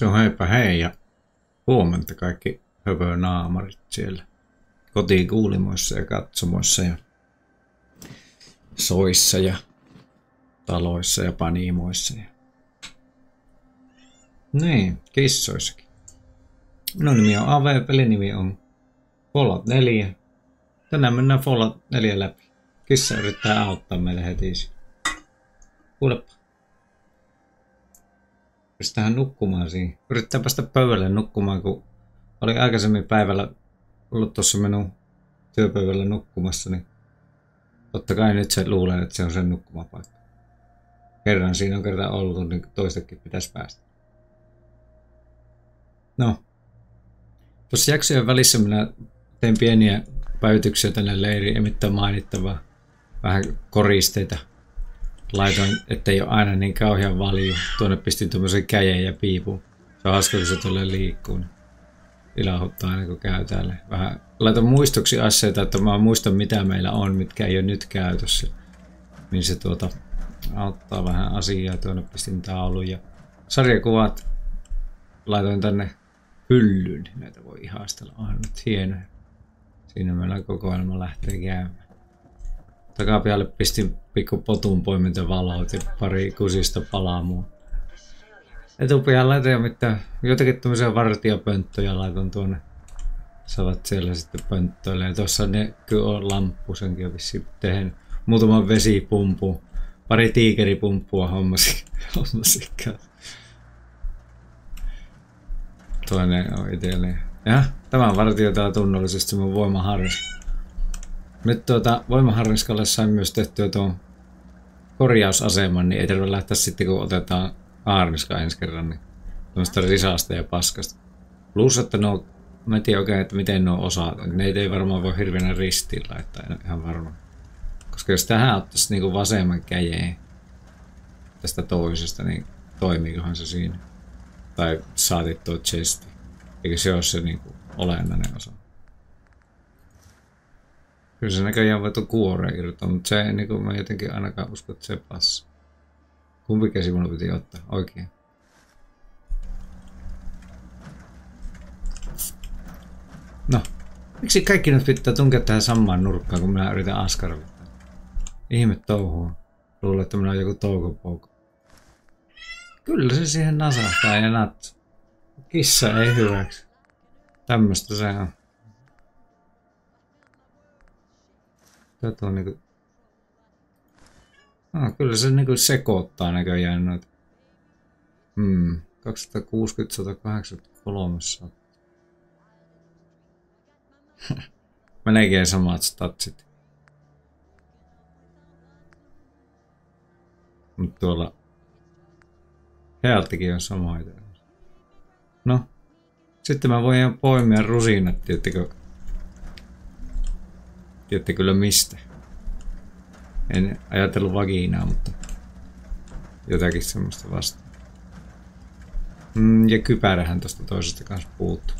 Se on heipä hei ja huomenta kaikki naamarit siellä kotikuulimoissa ja katsomoissa ja soissa ja taloissa ja panimoissa. Ja... Niin, kissoissakin. Minun nimi on Ave, pelinimi on Fallout 4. Tänään mennään Fallout 4 läpi. Kissa yrittää auttaa meille heti. Kuulepa. Pistähän nukkumaan siinä. Yrittää päästä pöydälle nukkumaan, kun oli aikaisemmin päivällä ollut tuossa minun työpöydällä nukkumassa, niin totta kai nyt se luulee, että se on sen nukkumapaikka. Kerran siinä on kerran ollut, niin toistakin pitäisi päästä. No. Tuossa jaksojen välissä minä tein pieniä päivityksiä tänne leiriin, ei mitään mainittavaa. Vähän koristeita laitoin, ettei ole aina niin kauhean valju. Tuonne pistin tuommoisen käjen ja piipun. Se on hauska, kun se tulee liikkuu. Niin ilahuttaa aina kun käy täällä. Vähän laitan muistoksi aseita, että mä muistan mitä meillä on, mitkä ei ole nyt käytössä. Niin se tuota auttaa vähän asiaa. Tuonne pistin taulun ja sarjakuvat laitoin tänne hyllyyn. Näitä voi ihastella. On nyt hienoja. Siinä meillä kokoelma lähtee käymään. Takapialle pistin pikku potun poimintavalot ja pari kusista palaamua. Etupian laitoin jo mitään, jotakin tämmöisiä vartijapönttöjä laitan tuonne. Saavat siellä sitten pönttöille. Ja tuossa ne kyllä on lamppu, senkin on vissiin tehnyt. Muutama vesipumpu, pari tiikeripumppua hommasi, hommasi Toinen on itselleen. Ja tämä on vartioitava tunnollisesti mun voimaharras. Nyt tuota, voimaharniskalle sain myös tehtyä tuon korjausaseman, niin ei tarvitse lähteä sitten kun otetaan aarniska ensi kerran, niin tämmöistä risasta ja paskasta. Plus, että no, mä en tiedä oikein, että miten nuo osaa. Ne ei varmaan voi hirveänä ristiin laittaa, en ihan varma. Koska jos tähän ottaisi niinku vasemman käjeen tästä toisesta, niin toimiikohan se siinä? Tai saatit tuo chesti. Eikö se ole se niinku olennainen osa? Kyllä se näköjään voitu kuoreen irrottaa, mutta se ei niin mä jotenkin ainakaan usko, että se passi. Kumpi käsi mun piti ottaa? Oikein. No, miksi kaikki nyt pitää tunkea tähän samaan nurkkaan, kun minä yritän askarruttaa? Ihme touhua. Luulen, että minä on joku toukopouko. Kyllä se siihen nasahtaa ja nat. Kissa ei hyväksi. Tämmöstä se on. Tätä on niinku... Ah, kyllä se niinku sekoittaa näköjään noita. Hmm, 260, 183 Melkein samat statsit. Mutta tuolla Healtikin on samoita. No, sitten mä voin poimia rusinat, tiettikö Tiedätte kyllä mistä. En ajatellut vagiinaa, mutta jotakin semmoista vasta. Mm, ja kypärähän tosta toisesta kanssa puuttuu.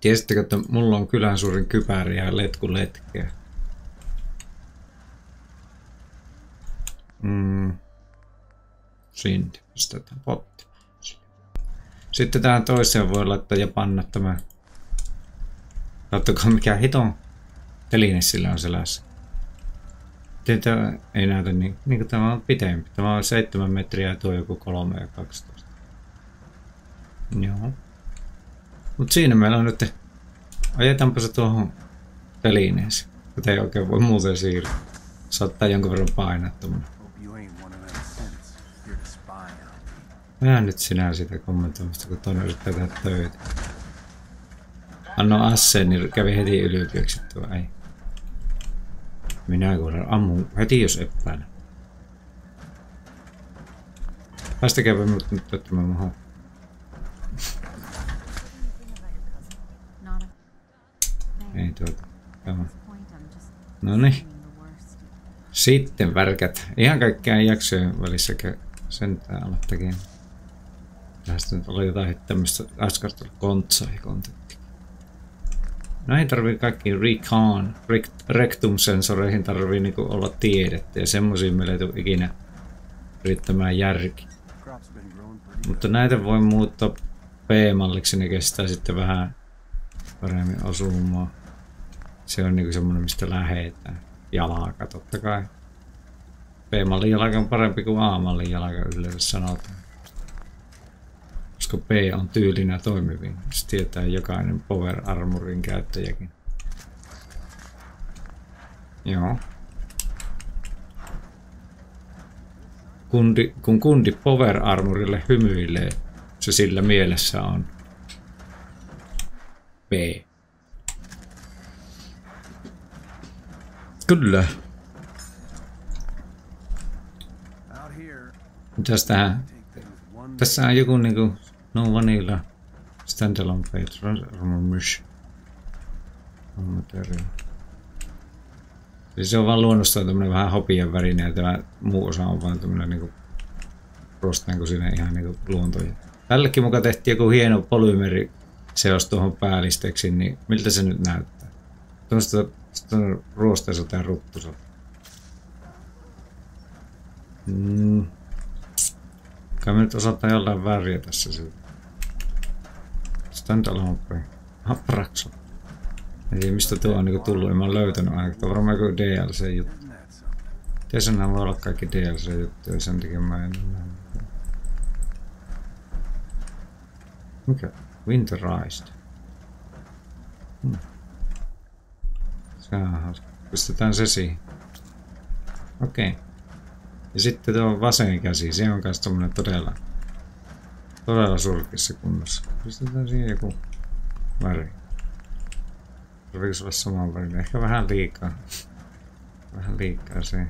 Tiesittekö, että mulla on kylän suurin kypärä ja letku letkeä? Mm. Sinne pistetään potti. Sitten tähän toiseen voi laittaa ja panna tämä. Katsokaa mikä hiton teline sillä on selässä. Tämä ei näytä niin, niin kuin tämä on pitempi. Tämä on 7 metriä ja tuo joku 3 ja 12. Joo. Mut siinä meillä on nyt... Ajetaanpa se tuohon telineeseen. Tätä ei oikein voi muuten siirtyä. Saattaa jonkun verran painaa tuommoinen. Mä nyt sinä sitä kommentoimista, kun toinen yrittää tehdä töitä. Anno asseen, niin kävi heti ylipieksittyä. Ei. Minä kuulen ammun heti jos epäilen. Päästäkääpä minut nyt ottamaan maha. Ei tuota. Tämä. No niin. Sitten värkät. Ihan kaikkiaan jaksojen välissä sentään tekemään. Tästä nyt oli jotain tämmöistä kontsaa ja kontentti. Näihin tarvii kaikki recon, rectum-sensoreihin tarvii niinku olla tiedettä ja semmoisiin meillä ei tule ikinä riittämään järki. Mutta näitä voi muuttaa P-malliksi, ne kestää sitten vähän paremmin osumaan. Se on niinku semmonen, mistä lähetään. Jalaka totta kai. B-mallin jalka on parempi kuin A-mallin jalka yleensä sanotaan. Koska B on tyylinä toimivin. Se tietää jokainen Power Armorin käyttäjäkin. Joo. Kundi, kun kundi Power Armorille hymyilee, se sillä mielessä on B. Kyllä. Mitäs tähän? Tässä on joku niinku No Vanilla Standalone Page Romush. Material. Siis se on vaan luonnostaan tämmönen vähän hopian värinen ja tämä muu osa on vaan tämmönen niinku prostaan kuin siinä ihan niinku luontoja. Tällekin mukaan tehtiin joku hieno polymeri seos tuohon päällisteksi, niin miltä se nyt näyttää? Tuosta ruosteiselta ja ruttuselta. Mm. Kai me nyt osataan jollain väriä tässä siltä. Standalone Play. Aprakso. En tiedä mistä tuo on niinku tullut, en mä löytänyt aina. Tuo on varmaan joku DLC-juttu. Tietysti voi olla kaikki DLC-juttuja, sen takia mä en Mikä? Winterized. Hmm. Se on hauska. Pistetään se siihen. Okei. Okay. Ja sitten tuo vasen käsi, se on myös tommonen todella, todella surkissa kunnossa. Pistetään siihen joku väri. Tarviiko olla saman värin? Ehkä vähän liikaa. Vähän liikaa se.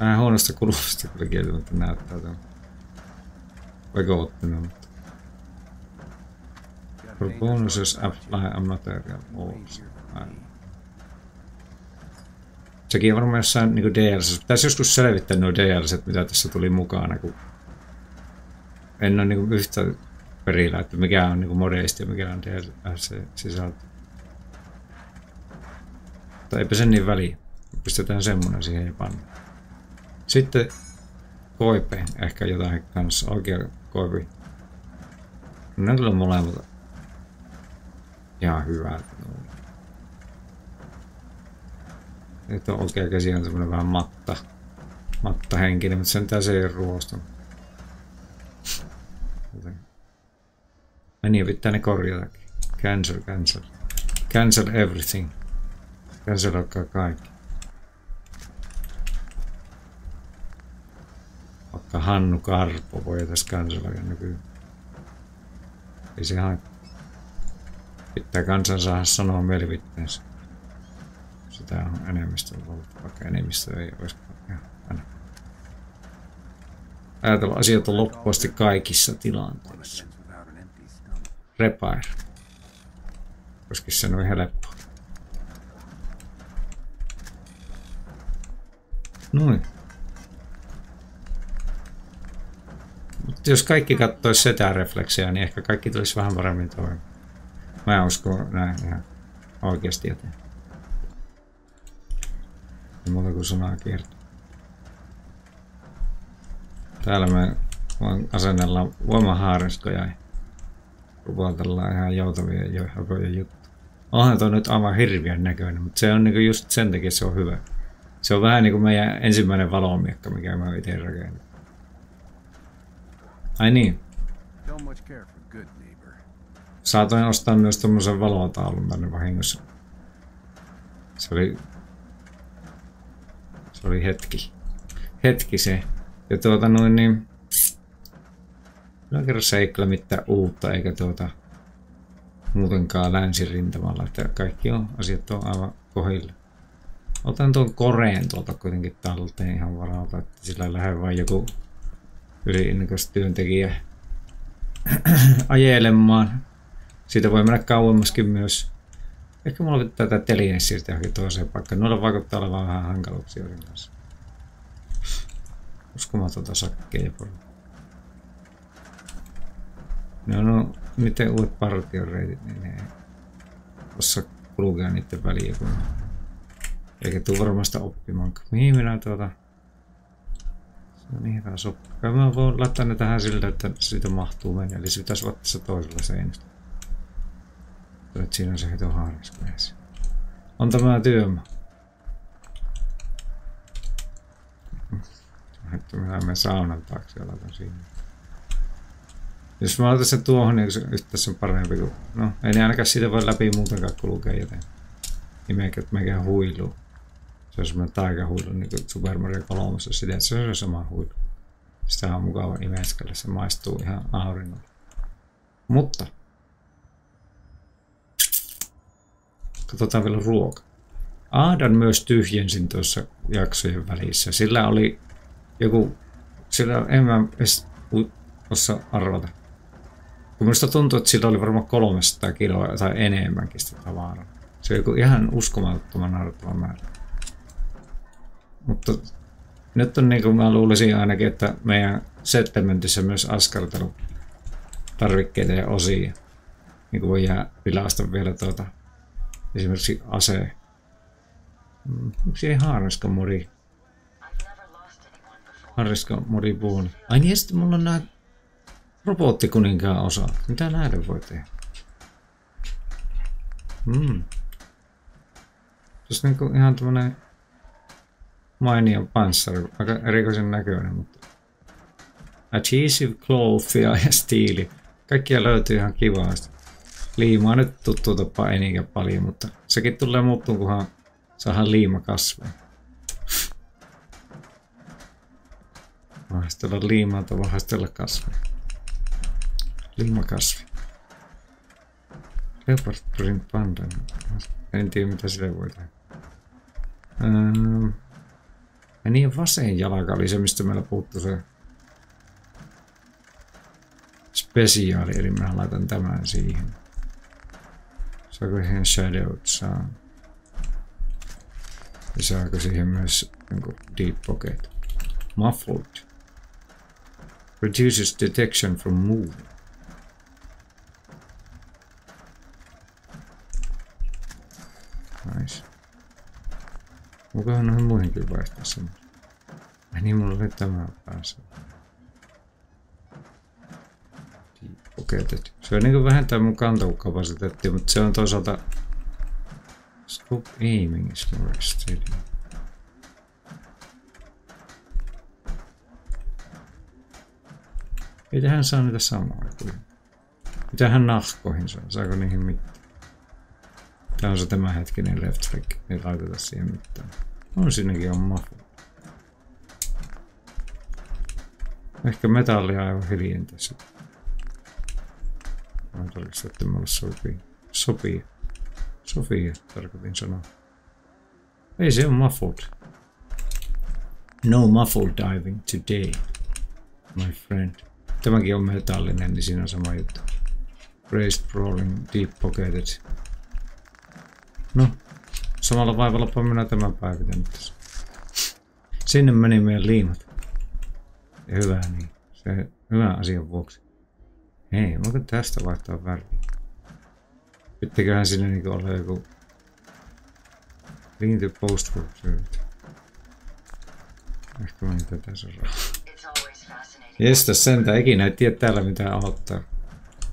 Vähän huonosta kulmasta kyllä kieltämättä näyttää tuon. Vaikka ottinen, mutta. For bonuses apply a material also. Sekin on varmaan jossain niin DLC. Pitäisi joskus selvittää nuo DLC, mitä tässä tuli mukana, kun en ole niin yhtä perillä, että mikä on niin modeisti ja mikä on DLC-sisältö. Mutta eipä sen niin väliä. Pistetään semmonen siihen ja panna. Sitten koipe, ehkä jotain kanssa, oikea koipi. Ne on kyllä molemmat ihan hyvät. Nyt on oikea käsi on semmonen vähän matta, matta henkinen, mutta sen se ei ruostu. Meni pitää ne korjatakin. Cancel, cancel. Cancel everything. Cancel kaikki. Vaikka Hannu Karpo voi tässä canceloida nykyään. Ei se haittaa. Pitää kansan saada sanoa mielipiteensä. Sitä on enemmistö ollut, vaikka enemmistö ei olisi Ajatella asiat on loppuasti kaikissa tilanteissa. Repair. Koska se on helppo. Noin. Mutta jos kaikki katsoisi sitä refleksiä, niin ehkä kaikki tulisi vähän paremmin toimimaan. Mä uskon näin ihan oikeasti joten. Ei muuta kuin sanaa kiertää. Täällä me vaan asennellaan voimahaariskoja ja rupatellaan ihan joutavia jo hakoja juttuja. Onhan toi nyt aivan hirviön näköinen, mutta se on niinku just sen takia se on hyvä. Se on vähän niinku meidän ensimmäinen valomiekka, mikä mä itse rakennut. Ai niin. Saatoin ostaa myös tommosen valotaulun tänne vahingossa. Se oli... Se oli hetki. Hetki se. Ja tuota noin niin... Kyllä ei kyllä mitään uutta eikä tuota muutenkaan länsirintamalla, että kaikki on, asiat on aivan kohille. Otan tuon koreen tuolta kuitenkin talteen ihan varalta, että sillä lähde vain joku yliinnokas työntekijä ajelemaan. Siitä voi mennä kauemmaskin myös. Ehkä mulla pitää tätä telienssiä johonkin toiseen paikkaan. Noilla vaikuttaa olevan vähän hankaluuksia kanssa. Uskomatonta sakkeja paljon. Ne on no, miten uudet partioreitit, niin ne ei osaa niiden väliä kun eikä tuu varmasta oppimaan. Mihin minä tuota... No niin, hyvä soppa. Mä voin laittaa ne tähän sillä, että siitä mahtuu mennä. Eli se pitäisi olla tässä toisella seinästä. Että siinä on se hito haaras On tämä työmaa. Että mä menen saunan taakse ja laitan siinä. Jos mä laitan sen tuohon, niin se tässä on parempi kuin... No, ei ne ainakaan siitä voi läpi muutenkaan kulkea joten... Meikä, meikä huiluu. Se on semmoinen taikahuilu, niin kuin Super Mario 3. Sitä, että se on sama huilu. Sitä on mukava imeskellä, se maistuu ihan auringolla. Mutta... Katsotaan vielä ruoka. Aadan myös tyhjensin tuossa jaksojen välissä. Sillä oli joku, sillä en mä edes osaa arvata. Kun minusta tuntuu, että sillä oli varmaan 300 kiloa tai enemmänkin sitä tavaraa. Se on joku ihan uskomattoman arvottava määrä. Mutta nyt on niin kuin mä luulisin ainakin, että meidän settlementissä myös askartelu tarvikkeita ja osia. Niin kuin voi jää pilasta vielä tuota, esimerkiksi ase. Mm, yksi ei haaraska mori Harriska Moribuun. Ai niin, sitten mulla on nää robottikuninkaan osa. Mitä näiden voi tehdä? Se on niinku ihan tämmönen mainio panssari. Aika erikoisen näköinen, mutta... Adhesive clothia ja stiili. Kaikkia löytyy ihan kivasti. Liimaa nyt tuttu tapa ei niinkään paljon, mutta sekin tulee muuttuun, kunhan saadaan liima kasvaa. Vahastella liimaa tai vahastella kasveja. Liimakasvi. Leopard print panda. En tiedä mitä sille voi tehdä. Öö, ja niin vasen jalka oli se, mistä meillä puuttu se spesiaali, eli mä laitan tämän siihen. Saako siihen shadowt saa? Ja saako siihen myös niin deep pocket? Muffled. Reduces detection from moving. Nice. Mukaan noihin muihinkin vaihtaa sen. Ai niin, mulla oli tämä päässä. Poketet. Se on niinku vähentää mun kantokapasiteettia, mutta se on toisaalta... Scope aiming is more steady. Ei tähän saa niitä samoja kuin. Mitähän nahkoihin saa? Saako niihin mitään? Tämä on se tämänhetkinen left click. Ei laiteta siihen mitään. On siinäkin on mafu. Ehkä metallia aivan. Mä tarkistan, että mulle sopii. Sopii. Sofia, tarkoitin sanoa. Ei se on muffled. No muffled diving today, my friend. Tämäkin on metallinen, niin siinä on sama juttu. Raised Brawling Deep Pocketed. No, samalla vaivalla minä tämän päivitän tässä. Sinne meni meidän liimat. Ja hyvä niin. Se hyvä asian vuoksi. Hei, voiko tästä vaihtaa väriä? Pittiköhän sinne niinku olla joku... To post for Ehkä mä niitä tässä Jestä sentään, ikinä ei tiedä täällä mitä ottaa.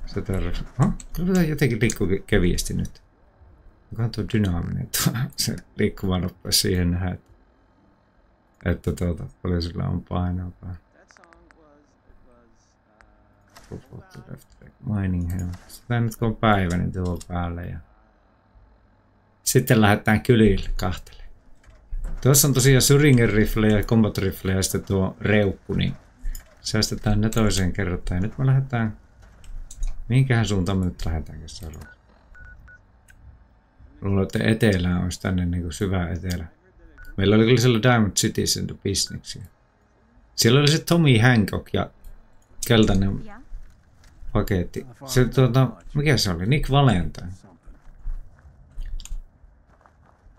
Se tarvitsee. Ha? Kyllä jotenkin liikkuu keviesti nyt. Tuo dynaaminen tuo, se liikkuva nopeus siihen nähdä, että, että tuota, paljon sillä on painoa päällä. Mining Helmet. Sitä nyt kun on päivä, niin tuo päälle ja sitten lähdetään kylille kahtele. Tuossa on tosiaan Syringer rifle ja combat rifle ja sitten tuo reukku, niin Säästetään ne toiseen kertaan. Ja nyt me lähdetään... Mihinkähän suuntaan me nyt lähdetään seuraavaksi? Luulen, että etelään olisi tänne niin kuin syvä etelä. Meillä oli kyllä siellä Diamond Citizen bisneksiä. Siellä oli se Tommy Hancock ja keltainen paketti. Se tuota, mikä se oli? Nick Valentine.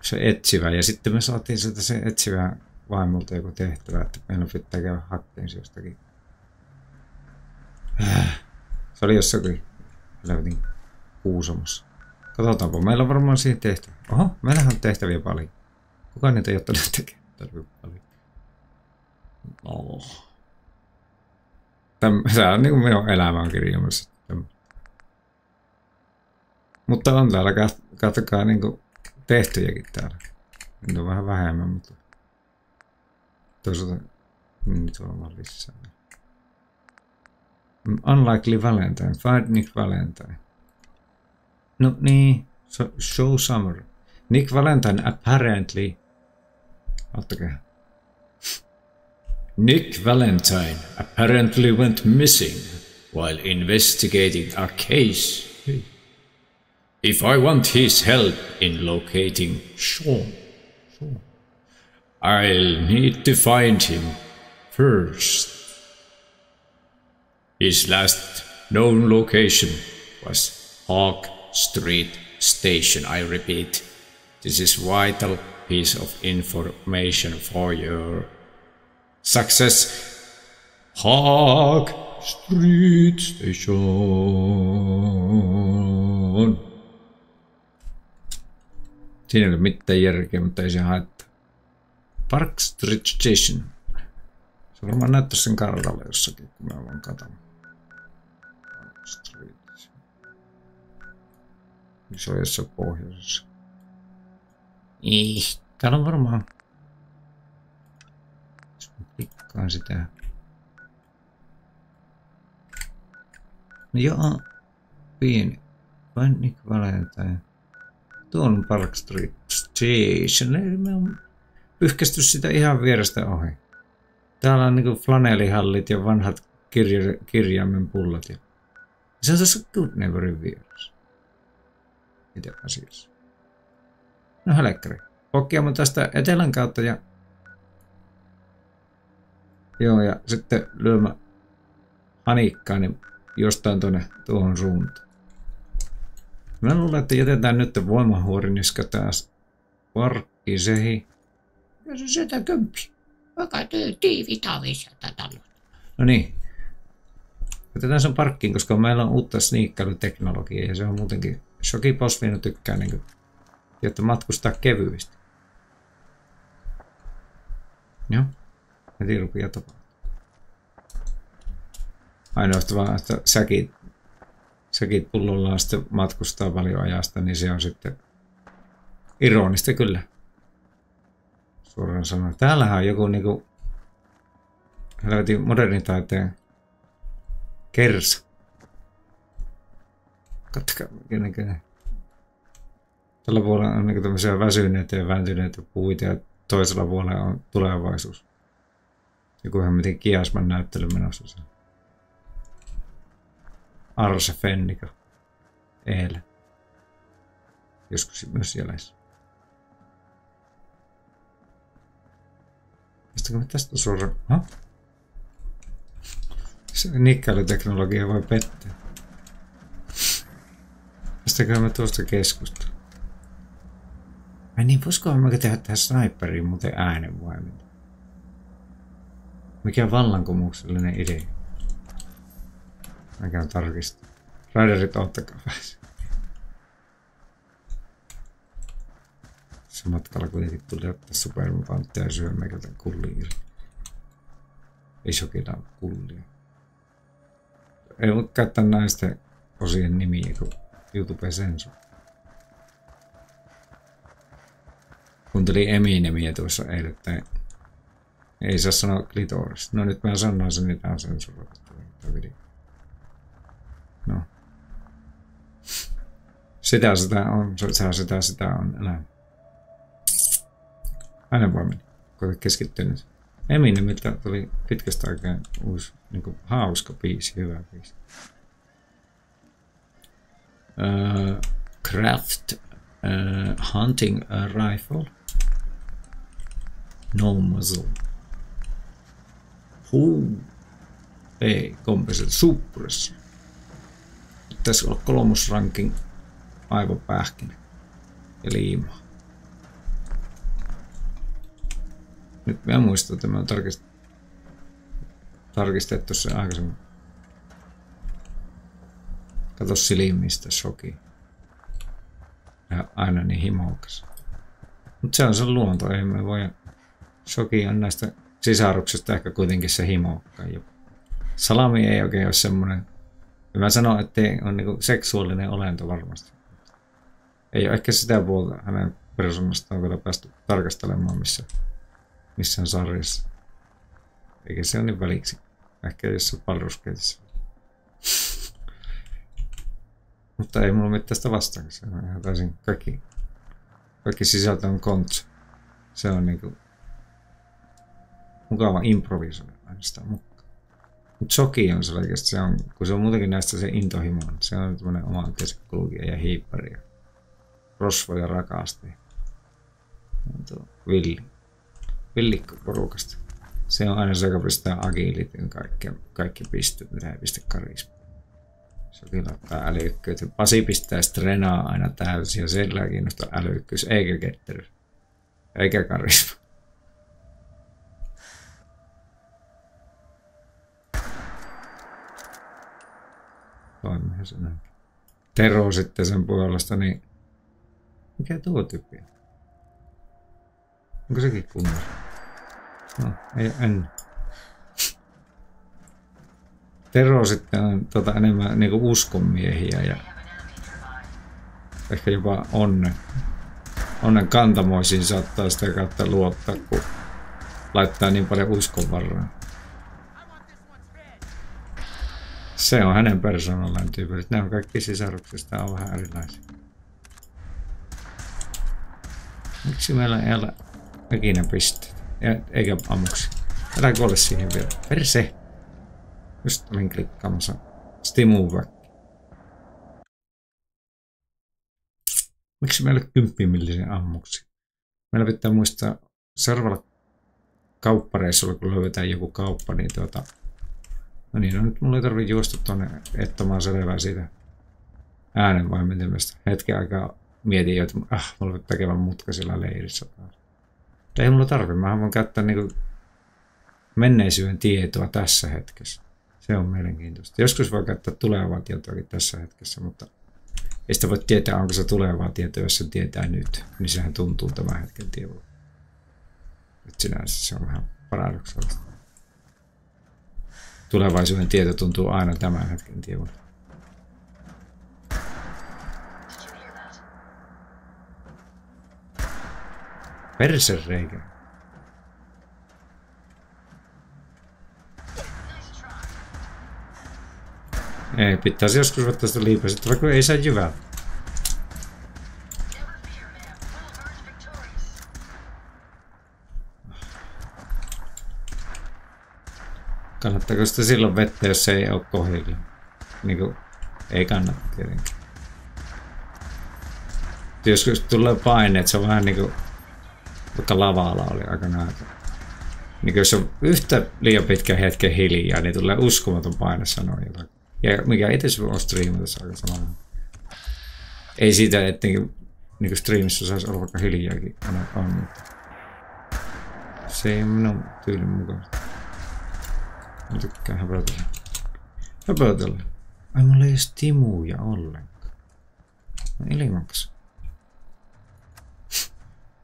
Se etsivä. Ja sitten me saatiin sieltä se etsivä vaimolta joku tehtävä, että meillä pitää käydä hakkeen jostakin se oli jossakin helvetin kuusamassa. Katsotaanpa, meillä on varmaan siihen tehtävä. Oho, meillähän on tehtäviä paljon. Kukaan niitä ei ottanut tekemään. Tarvii paljon. No, Tämä on niin kuin minun elämä on. Mutta on täällä, katsokaa niin kuin tehtyjäkin täällä. Nyt on vähän vähemmän, mutta toisaalta nyt on vaan lisää. Unlikely Valentine, find Nick Valentine. No so, show summer. Nick Valentine apparently... Nick Valentine apparently went missing while investigating a case. If I want his help in locating Sean, I'll need to find him first. His last known location was Hawk Street Station. I repeat, this is vital piece of information for your success. Hawk Street Station. Siinä ei ole mitään järkeä, mutta ei se haittaa. Park Street Station. Se varmaan näyttää sen kartalla jossakin, kun mä vaan katon. Park Street. Se on jossain pohjoisessa. Ei, täällä on varmaan... Klikkaan sitä. No joo, pieni. Vain Nick Valentine. Tuon Park Street Station. Eli me on pyyhkästy sitä ihan vierestä ohi. Täällä on niinku flanelihallit ja vanhat kirja, kirjaimen pullat. Ja... Se on tuossa Good Neighborin vieressä. Itse asiassa. No helkkari. Pokkiamme tästä etelän kautta ja... Joo, ja sitten lyömä hanikkaa, niin jostain tuonne tuohon suuntaan. Mä luulen, että jätetään nyt voimahuoriniska taas parkkisehi. Ja se sitä kömpi. Joka tiivitavissa tätä No niin. Jätetään sen parkkiin, koska meillä on uutta sniikkailuteknologiaa ja se on muutenkin... Shoki Posvino tykkää niin kuin, jotta matkustaa kevyesti. Joo. Heti rupeaa tapahtumaan. Ainoastaan että säkin sekin pullollaan sitten matkustaa paljon ajasta, niin se on sitten ironista kyllä. Suoraan sanoen. Täällähän on joku niinku helvetin modernin taiteen kersa. Katsokaa, mikä Tällä puolella on niin tämmöisiä väsyneitä ja vääntyneitä puita ja toisella puolella on tulevaisuus. Joku ihan miten kiasman näyttely menossa. Arse Fennika. Eele. Joskus myös jäljessä. Mistäkö me tästä suoraan? Ha? Se nikkailuteknologia voi pettää. Mistäkö me tuosta keskusta? Ai niin, voisiko me tehdä tähän sniperiin muuten äänen vai mitä? Mikä vallankumouksellinen idea? Mä käyn tarkistaa. Riderit, ottakaa päässä. Se matkalla kuitenkin tuli ottaa supermutantteja ja syödä meikältä kulli irti. Ei kullia. Ei voi käyttää näistä osien nimiä, kun YouTube sensor. Kuuntelin Eminemiä tuossa eilen, ei saa sanoa klitoris. No nyt mä sanon sen, että on sensuroitu. No. Sitä sitä on, sitä sitä, sitä on elämä. Aina voi mennä, kun keskittynyt. Eminemiltä tuli pitkästä aikaa uusi niin kuin, hauska biisi, hyvä biisi. Uh, craft uh, Hunting Rifle. No muzzle. Huu. Ei, kompensat suppressor pitäisi olla kolmosrankin aivopähkinä ja liima. Nyt mä muistan, että mä oon tarkist... tarkistettu sen aikaisemmin. Kato silmistä soki. Ja aina niin himokas. Mutta se on se luonto, ei me voi... Soki on näistä sisaruksista ehkä kuitenkin se himokka. Salami ei oikein ole semmoinen, mä sanon, että ei ole niin seksuaalinen olento varmasti. Ei ole ehkä sitä puolta hänen persoonastaan vielä päästy tarkastelemaan missä, missään sarjassa. Eikä se ole niin väliksi. Ehkä jossain parruskeitissä. Mutta ei mulla mitään tästä vastaan. Se on ihan täysin kaikki, kaikki sisältö on kontsa. Se on niinku mukava improvisoida sitä mukaan. Mutta soki on selkeästi, se on, kun se on muutenkin näistä se intohimo, se on tämmöinen oma kulkija ja hiippari ja rosvoja rakasti. Villi. Villikko porukasta. Se on aina se, joka pistää agiilitin kaikki, kaikki pisteet, mitä ei pistä karismaa. Se laittaa älykkyyttä. Pasi pistää strenaa aina täysin ja sillä kiinnostaa älykkyys, eikä ketteryys. Eikä karisma. Toimii se näin. Tero sitten sen puolesta, niin mikä tuo tyyppi Onko sekin kunnossa? No, ei en. Tero sitten on tota, enemmän niinku uskonmiehiä ja ehkä jopa onnen. Onnen kantamoisiin saattaa sitä kautta luottaa, kun laittaa niin paljon uskon varaan. Se on hänen persoonallaan tyypilliset. Nämä kaikki sisaruksista on vähän erilaisia. Miksi meillä ei ole ikinä pisteet? Eikä ammuksi. Älä kuole siihen vielä. Perse! Just olin klikkaamassa Stimu Miksi meillä kymppimillisen ammuksi? Meillä pitää muistaa seuraavalla kauppareissulla, kun löydetään joku kauppa, niin tuota... No niin, no nyt mulla ei tarvitse juosta tuonne ettämään selvää siitä äänen vai miten hetken aikaa mietin jo, että ah, mulla on tekevän mutka siellä leirissä taas. Ei mulla tarvi, mä voin käyttää niinku menneisyyden tietoa tässä hetkessä. Se on mielenkiintoista. Joskus voi käyttää tulevaa tietoakin tässä hetkessä, mutta ei sitä voi tietää, onko se tulevaa tietoa, jos se tietää nyt. Niin sehän tuntuu tämän hetken tiedolta. Nyt sinänsä se on vähän paradoksaalista. Tulevaisuuden tieto tuntuu aina tämän hetken tiedolta. Persereikä. Ei, pitäisi joskus ottaa sitä liipasit, vaikka ei saa jyvää. Kannattaako sitä silloin vettä, jos se ei ole kohdilla? Niin kuin, ei kannata tietenkin. Joskus tulee paine, että se on vähän niin kuin vaikka lavalla oli aika näitä. Niin jos on yhtä liian pitkä hetken hiljaa, niin tulee uskomaton paine sanoa jotain. Ja mikä itse on striimata aika samalla. Ei siitä, että niin, niin striimissä saisi olla vaikka hiljaakin. On, mutta se ei ole minun tyylin mukaan. Mä tykkään höpötellä. Höpötellä. Ai mulla ei stimuja ollenkaan. No ilmakas.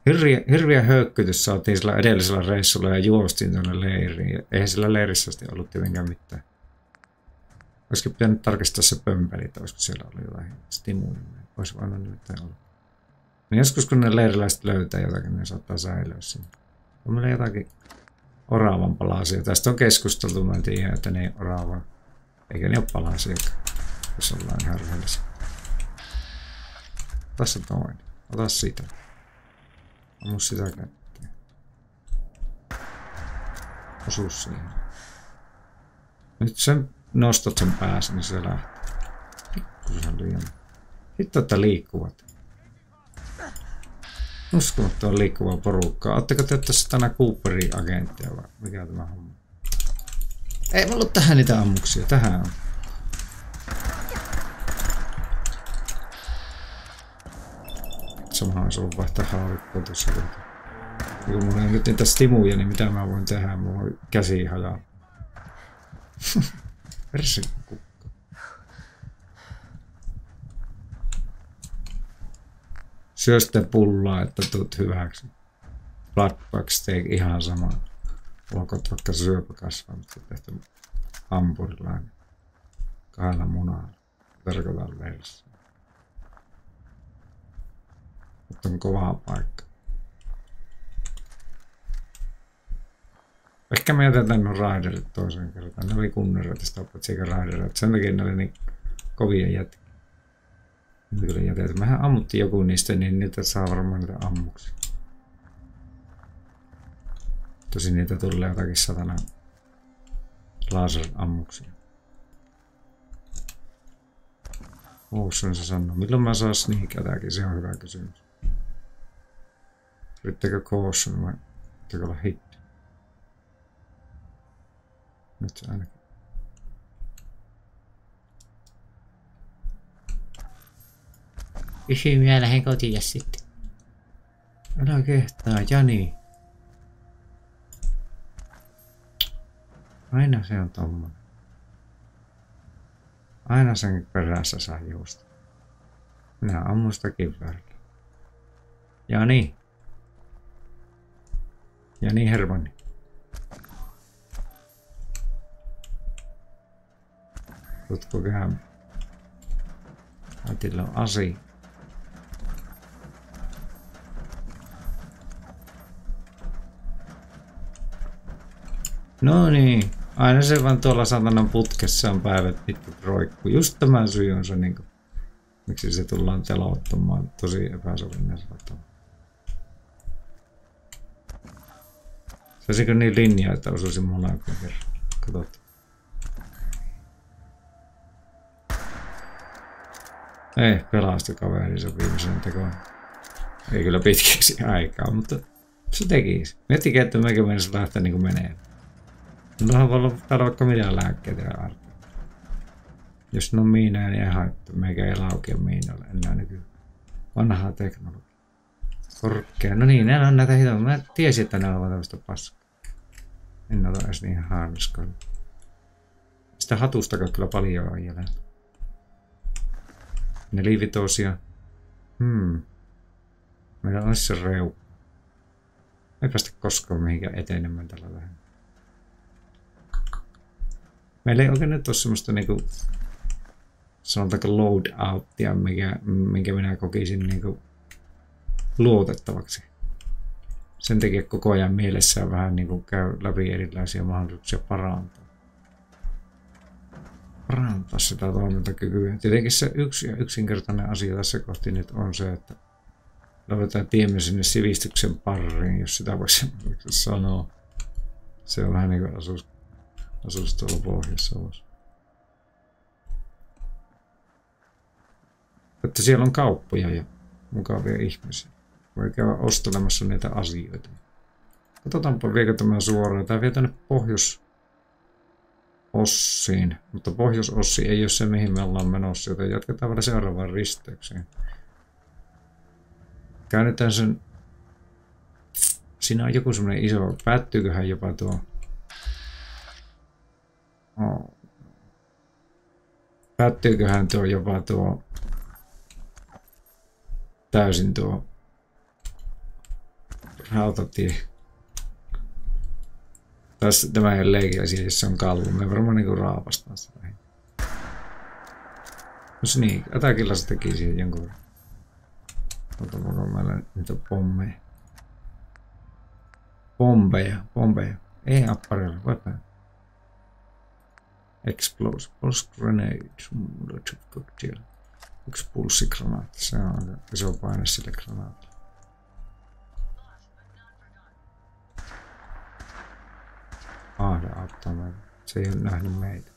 Hirviä, hirviä höykkytys saatiin sillä edellisellä reissulla ja juostiin tuonne leiriin. Eihän sillä leirissä ollut tietenkään mitään. Olisiko pitänyt tarkistaa se pömpeli, että olisiko siellä ollut jotain stimulia. Olisi voinut nimittäin olla. Niin joskus kun ne leiriläiset löytää jotakin, ne saattaa säilyä sinne. On meillä jotakin oraavan palasia. Tästä on keskusteltu, mä en tiedä, että ne ei oraavaa. Eikä ne ole palasia, jos ollaan ihan rehellisiä. Tässä toinen. Ota sitä. Ammu sitä kätteen. Osu siihen. Nyt sen nostat sen päässä, niin se lähtee. Liian. Hitto, että liikkuvat. Uskomattoman liikkuvaa porukkaa. Oletteko te tässä tänä Cooperin agenttia vai mikä tämä homma? Ei mulla ole tähän niitä ammuksia. Tähän on. Sama olisi ollut vaihtaa haavikkoa tuossa. Kun mulla on nyt niitä stimuja, niin mitä mä voin tehdä? Mulla on käsi hajaa. Persikukka. Syö sitten pullaa, että tuut hyväksi. Bloodbug steak ihan sama. Olkoon vaikka syöpä kasvanut. Tehty hampurilainen. Kahdella munalla. Tarkoitan verssä. Mutta on kovaa paikka. Ehkä me jätetään nuo raiderit toisen kertaan. Ne oli kunneroitista paitsi eikä raiderit. Sen takia ne oli niin kovia jätkiä. Kyllä. Mehän ammuttiin joku niistä, niin niitä saa varmaan niitä ammuksia. Tosin niitä tulee jotakin satana laser-ammuksia. Ocean se sanoo. Milloin mä saan sneak attackin? Se on hyvä kysymys. Yrittäkö caution vai yrittäkö olla hit? Nyt se ainakin. Kysy, minä lähden kotiin sitten. Älä kehtaa, Jani. Aina se on tommonen. Aina sen perässä saa juusta. Minä ammun sitä kiväärillä. Jani. Jani Hermanni. Tutko käymään? Äitillä on asi. No niin, aina se vaan tuolla satanan putkessa on päivät pitkä roikku. Just tämä syy on se, niin kuin, miksi se tullaan telottamaan tosi epäsovinnaisella tavalla. Saisinko niin linjaa, että osuisin molempiin kerran? Katsotaan. Ei, pelasti kaveri se viimeisen tekoon. Ei kyllä pitkiksi aikaa, mutta se tekisi. Miettikää, että mekin mennessä lähteä niin kuin menee. Mullahan voi olla vaikka mitä lääkkeitä ja arvoja. Jos ne on miinaa, niin ei haittaa. Meikä ei laukea miinoille enää nykyään. Vanhaa teknologia. Korkea. No niin, ne on näitä hitoja. Mä tiesin, että ne ovat tämmöistä paskaa. En ole edes niin haarniskoilla. Sitä hatustakaan kyllä paljon on jäljellä. Nelivitosia. Hmm. Meillä olisi se reu. Ei päästä koskaan mihinkään etenemään tällä lähellä. Meillä ei oikein nyt ole semmoista niinku, sanotaanko load outia, mikä, minkä minä kokisin niinku luotettavaksi. Sen takia koko ajan mielessä vähän niinku käy läpi erilaisia mahdollisuuksia parantaa. Parantaa sitä toimintakykyä. Tietenkin se yksi ja yksinkertainen asia tässä kohti nyt on se, että löydetään tiemme sinne sivistyksen pariin, jos sitä voisi sanoa. Se on vähän niin kuin asuisi Asuisi tuolla Pohjois-Savossa. Että siellä on kauppoja ja mukavia ihmisiä. Voi käydä ostelemassa niitä asioita. Katsotaanpa viekö tämä suoraan. Tämä vie tänne Pohjois Ossiin, mutta Pohjois-Ossi ei ole se mihin me ollaan menossa, joten jatketaan vielä seuraavaan risteykseen. Käännetään sen... Siinä on joku semmoinen iso... Päättyyköhän jopa tuo Oh. Päättyyköhän tuo jopa tuo täysin tuo rautatie. Tässä tämä ei ole leikin asia, jos se on kallu. Me varmaan niinku raapastaan sitä. Jos niin, Atakilla se teki siihen jonkun verran. Otetaanko meillä niitä pommeja? Pombeja, pombeja. Ei apparilla, voipa. Explosive Pulse Grenade, Molotov Cocktail. Yksi pulssigranaatti, se on iso paine sille granaatille. Ahde auttaa meitä. Se ei ole nähnyt meitä.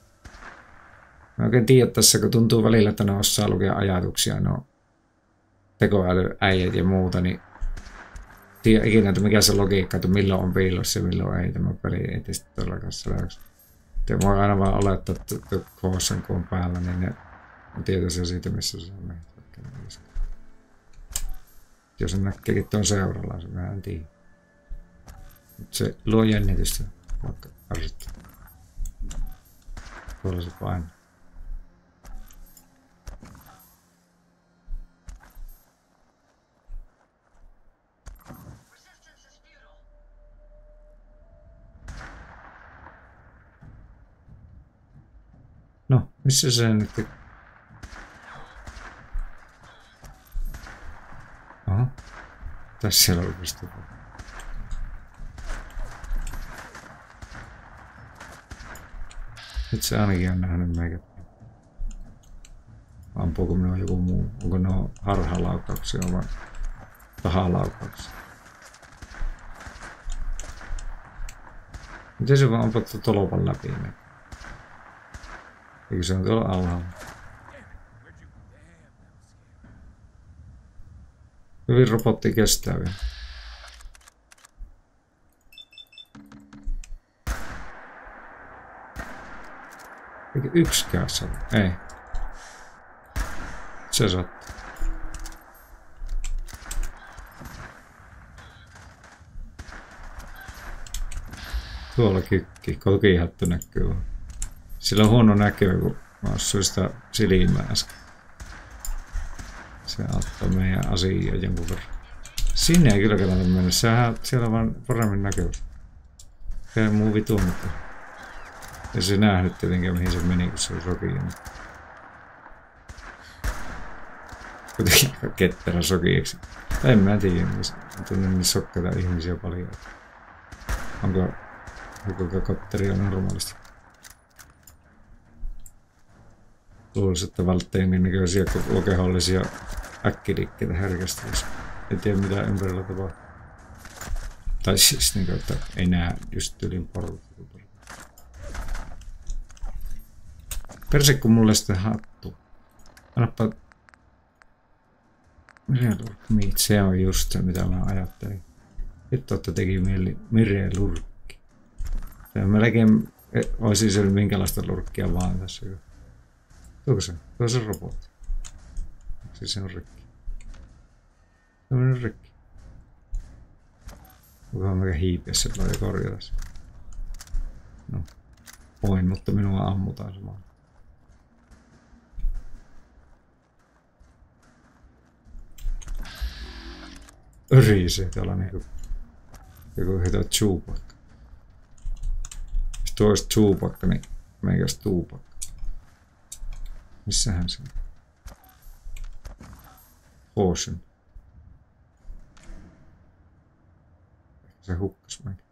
Mä oikein tiedä tässä, kun tuntuu välillä, että ne osaa lukea ajatuksia, no tekoälyäijät ja muuta, niin tiedä ikinä, että mikä se logiikka, että milloin on piilossa ja milloin ei tämä peli ei tietysti todellakaan selväksi. Te voi aina vaan olettaa, että koossa kun on päällä, niin ne on tietoisia siitä, missä se on. Jos se näkeekin tuon seuralla, se mä en tiedä. Mutta se luo jännitystä, vaikka ärsyttää. Tuolla se painaa. Missä se nyt... Oho. Tässä siellä oikeasti. Nyt se ainakin on nähnyt meikä. Ampuuko minua joku muu? Onko ne harhalaukauksia vai tahalaukauksia? Miten se vaan amputtu tolpan läpi? Niin? Eikö se on tuolla alhaalla? Hyvin robotti kestää vielä. Eikö yksikään saa? Ei. Se sattuu. Tuolla kykki, kokihattu näkyy. Sillä on huono näkö, kun mä ossuin sitä silmää äsken. Se auttaa meidän asiaa jonkun verran. Sinne ei kyllä kannata mennä. Sehän siellä vaan paremmin näkyy. Se muu vitu mitään. Ja se nähnyt tietenkin, mihin se meni, kun se oli rokia. Kuitenkin ketterä sokieksi. En mä tiedä, mä tunnen niin sokkeita ihmisiä paljon. Onko joku katteri on normaalisti? Luulisin, että välttäin näköisiä kokehollisia äkkidikkeitä herkästi, jos ei tiedä mitä ympärillä tapahtuu. Tai siis, niin kuin, että ei näe just tyylin porukka. Perse, kun mulle sitten hattu. Annappa... Meat, se on just se, mitä mä ajattelin. Nyt että teki mieli Mirje Lurkki. Se on melkein, e, olisi se minkälaista lurkkia vaan tässä. Tuoko se? Tuo se robotti. Siis se on rikki. Se on rikki. Onkohan mikä hiipiä sillä ja korjata se? No. Voin, mutta minua ammutaan samalla. Örisee täällä niinku joku heitä Chewbacca. Jos tuo olisi Chewbacca, niin meikäs Tuupakka. Missähän se on? Ocean. Se hukkas meikä.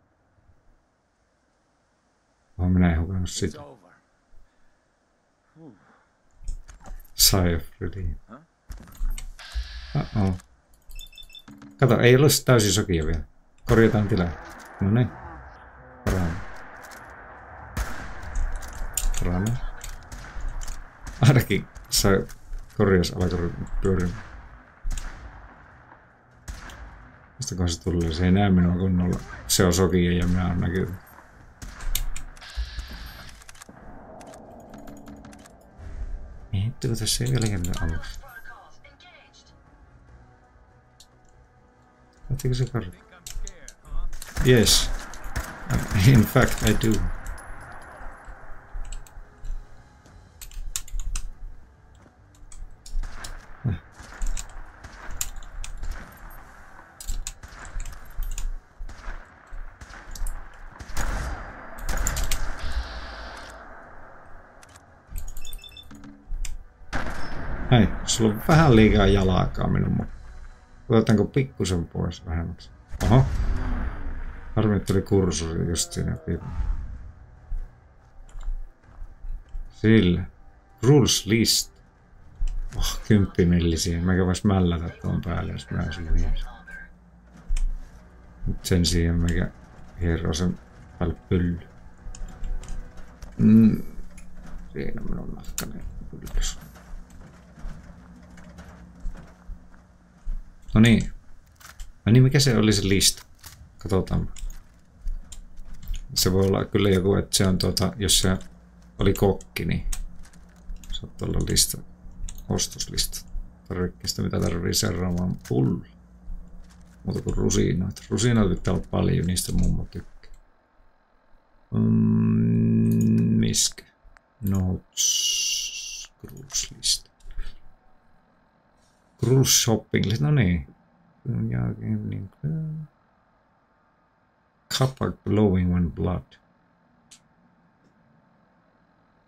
Vaan minä en hukannut sitä. Sigh of relief. Uh-oh. Kato, ei ole täysin sokia vielä. Korjataan tilaa. No niin. Parane. Parane. Ainakin sai korjaus alkoi pyörimään. Mistä se tulee? Se ei näe minua kunnolla. Se on sokia ja minä olen näkynyt. Mihin tässä ei vieläkään aluksi? Yes. In fact, I do. Hei, sulla on vähän liikaa jalaakaa minun mukaan. Otetaanko pikkusen pois vähemmäksi? Oho. Harmi, että oli kursori just siinä Sillä. Rules list. Oh, kymppimillisiä. Mäkä vois mällätä tuon päälle, jos mä olisin mies. Nyt sen siihen mikä hieroo sen päälle pylly. Mm. Siinä minun nahkani pyllys. No niin. No niin, mikä se oli se lista? Katsotaan. Se voi olla kyllä joku, että se on tuota, jos se oli kokki, niin saattaa olla lista, ostoslista. Tarvikkeista, mitä tarvii seuraamaan pulli. Muuta kuin rusinoita. Rusinoita pitää olla paljon, niistä mummo tykkää. Mm, miskä? Notes. Cruise list. Cruise shopping, no niin. niin Cup glowing when blood.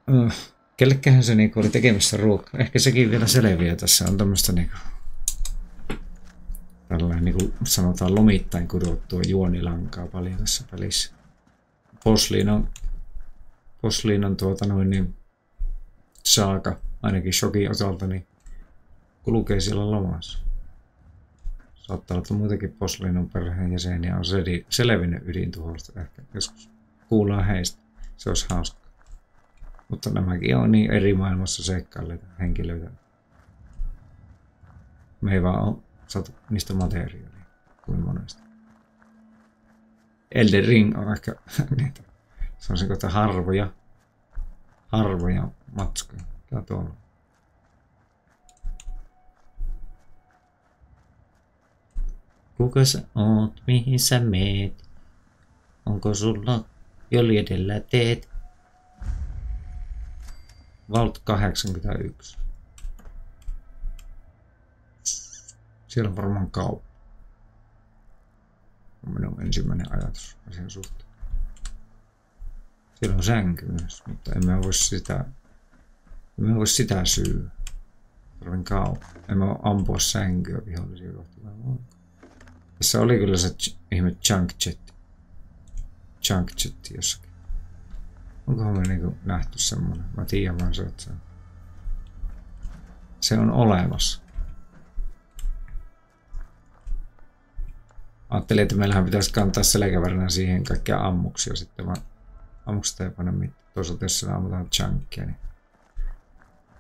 Uh, Kellekähän se niinku oli tekemässä ruokaa? Ehkä sekin vielä selviää. Tässä on tämmöistä niinku, tällainen niinku sanotaan lomittain kudottua juonilankaa paljon tässä pelissä. Posliin on, Posliin tuota noin niin saaka, ainakin shokin osalta, niin kulkee siellä lomassa. Saattaa olla, että muitakin Posliinon perheenjäseniä on selvinnyt ydintuhosta ehkä joskus. Kuullaan heistä. Se olisi hauska. Mutta nämäkin on niin eri maailmassa seikkailleita henkilöitä. Me ei vaan ole saatu niistä materiaalia kuin monesti. Elden Ring on ehkä niitä. On se harvoja, harvoja matskuja. Tää tuolla. Kuka sä oot? Mihin sä meet? Onko sulla edellä teet? Vault 81. Siellä on varmaan kauppa. On minun ensimmäinen ajatus asian suhteen. Siellä on sänky myös, mutta emme voi sitä, emme voi sitä syy. Tarvin kauppa. Emme voi ampua sänkyä vihollisia kohti. Tässä oli kyllä se ihme junk jet. Junk jet jossakin. Onkohan me niinku nähty semmonen? Mä tiedän vaan se, että se, se on olemassa. Ajattelin, että meillähän pitäisi kantaa selkäväränä siihen kaikkia ammuksia sitten, vaan ammuksista ei panna mitään. Toisaalta jos siellä ammutaan chunkia, niin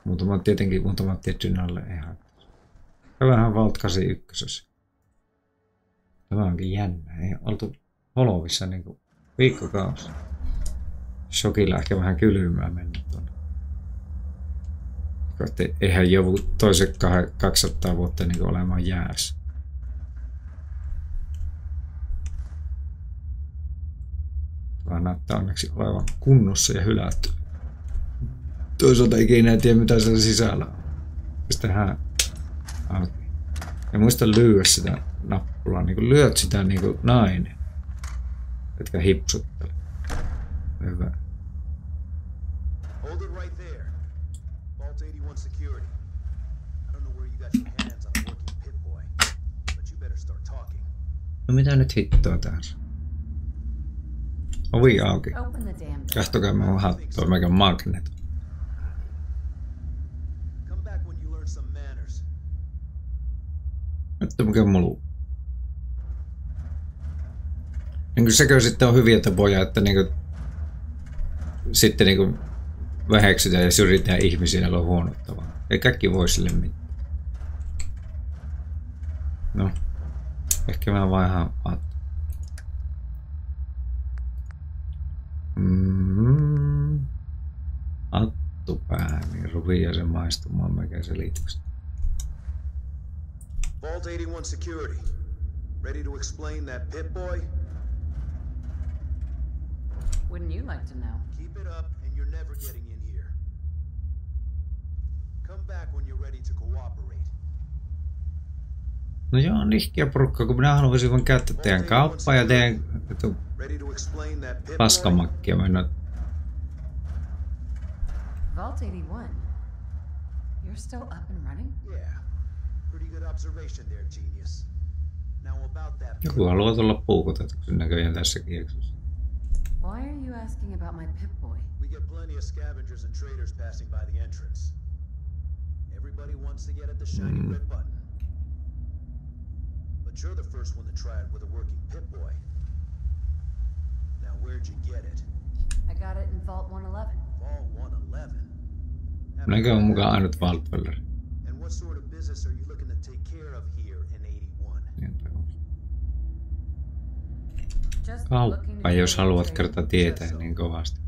muutama tietenkin muutama tietyn alle ei haittaa. Hyvähän Vault 81. Tämä onkin jännä. Ei oltu holovissa niinku viikkokausi. Shokilla ehkä vähän kylmää mennyt tuonne. Eihän joku toiset 200 vuotta niin olemaan jäässä. Vaan näyttää onneksi olevan kunnossa ja hylätty. Toisaalta ikinä ei tiedä mitä siellä sisällä on. Pistähän auki. Ja muista lyödä sitä nappulaa, niin kuin lyöt sitä niin kuin nainen, etkä hipsuttele. Hyvä. Hold it right there. Vault 81 security. I don't know where you got your hands on a working pit boy, but you better start talking. No mitä nyt hittoa taas? Ovi auki. Kahtokaa mä hattua, mikä magnet. Että mikä mulu. Niin kuin sekö sitten on hyviä tapoja, että niin kuin, sitten niin kuin väheksytään ja syrjitään ihmisiä, joilla on huonottavaa. Ei kaikki voi sille mitään. No, ehkä mä vaan ihan Mm. Attupää, niin ruvia se maistumaan mikä selitykset. Vault 81 security. Ready to explain that pit boy? Wouldn't you like to know? Keep it up and you're never getting in here. Come back when you're ready to cooperate. No joo, nihkiä porukka, kun minä haluaisin vain käyttää teidän kauppaa ja teidän paskamakkia mennä. Vault 81. You're still up and running? Yeah. Pretty good observation there, genius. Now about that. Joku haluaa tulla puukotetuksi näköjään tässä kieksussa. Why are you asking about my Pip-Boy? We get plenty of scavengers and traders passing by the entrance. Everybody wants to get at the shiny mm. red button. But you're the first one to try it with a working Pip-Boy. Now where'd you get it? I got it in Vault 111. Vault 111? Minäkö on mukaan ainut Vault And what sort of business are you looking to take care of here in 81? Kauppa, jos haluat kerta tietää niin kovasti.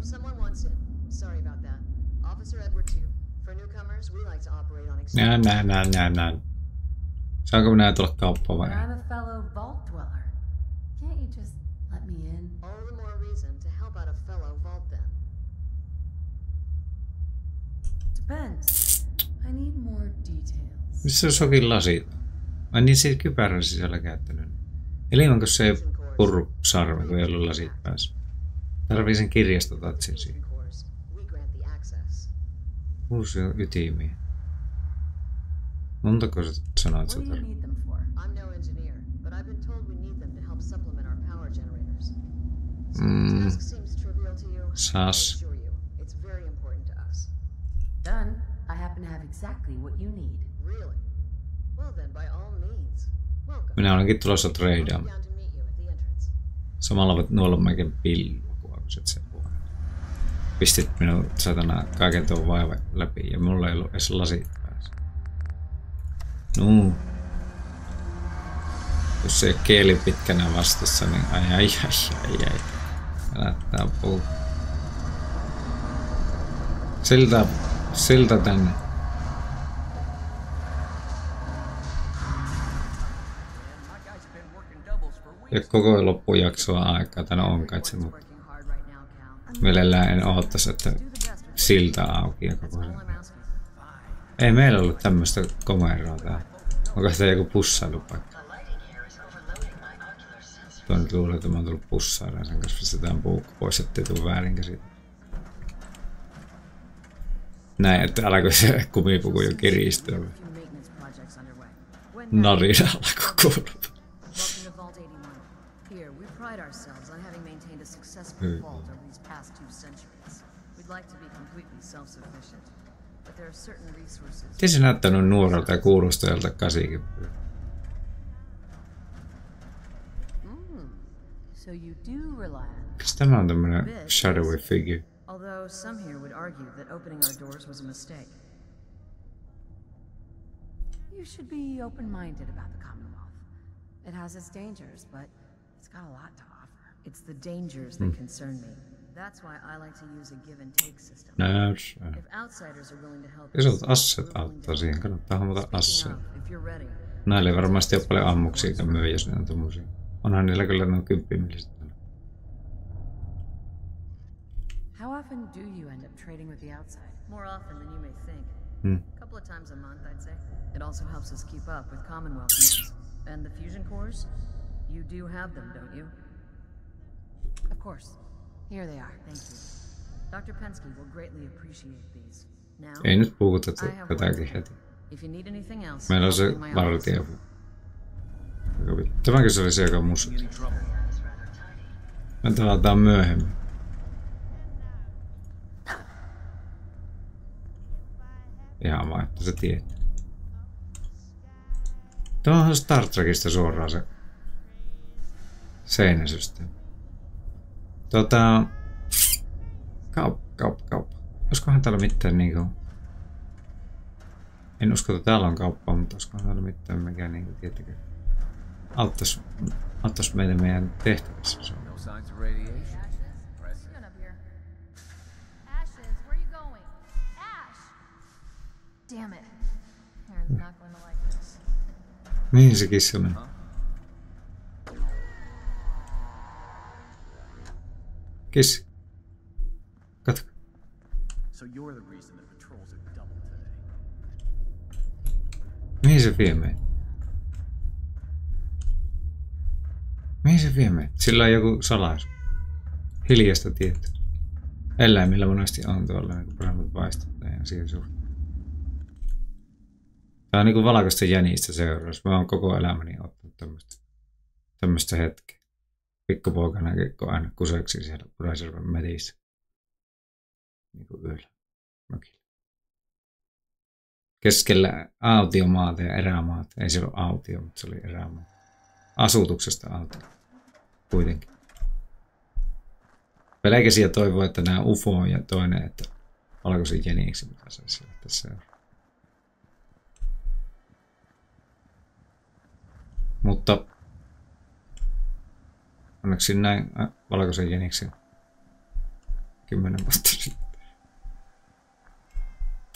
if someone wants it. Sorry about that. Officer Edward 2. For newcomers, we like to operate on Nää, nää, nää, nää, nää. Saanko minä tulla kauppaan vai? I'm a fellow vault dweller. Can't you just let me in? All the more reason to help out a fellow vault then. Depends. I need more details. Missä on sokin lasit? Ai niin se kypärän sisällä käyttänyt. Eli onko se ei purru sarve, kun ei ollut lasit päässä? Tarvii sen kirjastotatsin siihen. Uusia ytimiä. Montako sä sanoit What do sitä? you need them for? I'm no engineer, but I've been told we need them to help supplement our power generators. So Mm. the task seems trivial to you. Sas. Done. I happen to have exactly what you need. Really? Well then, by all means, welcome. Minä olenkin tulossa treidaan. Samalla voit nuolla mäkin pillua, kun avasit sen puolen. Pistit minun satana kaiken tuon vaivan läpi ja mulla ei ollut edes lasit päässä. Nuu. Jos se ei ole kieli pitkänä vastassa, niin ai ai ai ai ai. Näyttää puu. Siltä, siltä tänne. Ja koko loppujaksoa aikaa tänä on kai se, mutta mielellään en oottaisi, että silta auki ja koko se. Ei meillä ollut tämmöistä komeroa täällä. Onko tämä joku pussailupaikka? Tuo nyt luulee, että mä oon tullut pussailemaan sen kanssa pistetään puukko pois, ettei tuu väärin käsit. Näin, että alkoi se kumipuku jo. When Narina alkoi kuulua. Welcome to Vault 81. Here, we pride ourselves on having maintained a successful vault over these past two centuries. We'd like to be completely self-sufficient, but there are certain resources. Miten se näyttänyt nuorelta ja kuulostajalta 80? So you do rely on Miksi tämä on tämmönen shadowy figure? Although some here would argue that opening our doors was a mistake. You should be open minded about the Commonwealth. It has its dangers, but it's got a lot to offer. It's the dangers that hmm. concern me. That's why I like to use a give and take system. Näys. Uh, if outsiders are willing to help Isot us, asset we're willing auttaa to siihen. Kannattaa hommata Speaking asset. of, if you're ready, Näillä ei varmasti ole paljon ammuksia myy, jos ne on tommosia. Onhan niillä kyllä noin kymppimilliset. How often do you end up trading with the outside? More often than you may think. Hmm. A couple of times a month, I'd say. It also helps us keep up with Commonwealth news. And the fusion cores? You do have them, don't you? Of course. Here they are. Thank you. Dr. Pensky will greatly appreciate these. Now, Ei nyt puhuta I t- have tätäkin work. If you need anything else, Meillä on I'll se be in my office. vartija. Joka vittu. Tämäkin se oli se, joka musta. Me tavataan myöhemmin. Ihan vaan, että se tietää. Tämä on Star Trekista suoraan se seinäsysteemi. Tota... Kauppa, kauppa, kauppa. Olisikohan täällä mitään niinku... En usko, että täällä on kauppaa, mutta olisikohan täällä mitään mikä niinku tietenkin auttais, auttais meitä meidän tehtävässä. No signs of radiation. Mihin se kissa meni? Kissi. Katso. So you're the reason the patrols are doubled today. Mihin se vie meitä? Mihin se vie meitä? Sillä on joku salaisuus. Hiljasta tietoa. Eläimillä monesti on tuolla niin paremmat vaistot ja siihen suhteen. Tää on niinku valkoista jänistä seuraus. Mä oon koko elämäni ottanut tämmöstä, tämmöstä hetkeä. Pikkupoikana kun aina kuseksi siellä Pudasjärven metissä. Niinku yöllä. Mökillä. Keskellä autiomaata ja erämaata. Ei se ollut autio, mutta se oli erämaa. Asutuksesta autio. Kuitenkin. Pelkäsiä toivoo, että nämä UFO ja toinen, että valkoisen jeniksi, mitä se tässä on. Mutta onneksi näin äh, valkoisen jäniksen kymmenen vuotta sitten.